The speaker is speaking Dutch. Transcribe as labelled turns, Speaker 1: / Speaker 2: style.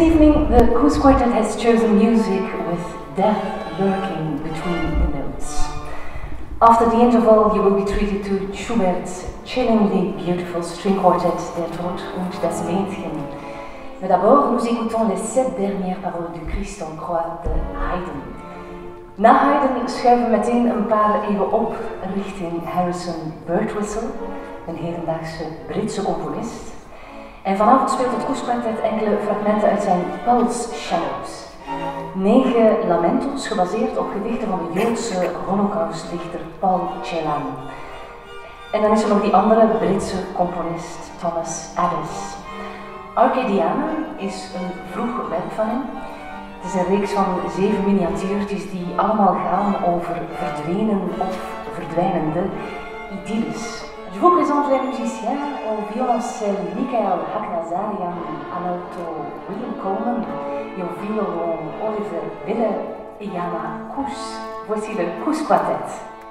Speaker 1: evening, the Koos Quartet has chosen music with death lurking between the notes. After the interval, you will be treated to Schubert's chillingly beautiful string quartet, Der Tod und das Mädchen. Mais d'abord, nous écoutons les sept dernières paroles du Christ en croix de Haydn. Na Haydn schuiven we meteen een paar eeuwen op richting Harrison Birtwistle, een hedendaagse Britse componist. En vanavond speelt het Koeskwartet enkele fragmenten uit zijn Pulse Shadows. Negen lamentos gebaseerd op gedichten van de Joodse holocaustdichter Paul Celan. En dan is er nog die andere Britse componist Thomas Addis. Arcadiana is een vroeg werk van hem. Het is een reeks van zeven miniatuurtjes die allemaal gaan over verdwenen of verdwijnende idylles. Je vous présente les musiciens conosce Michael Haknazarian all'auto William Coleman e un violon Oliver Wille e chiama Cus. Voici le Cus Quartet.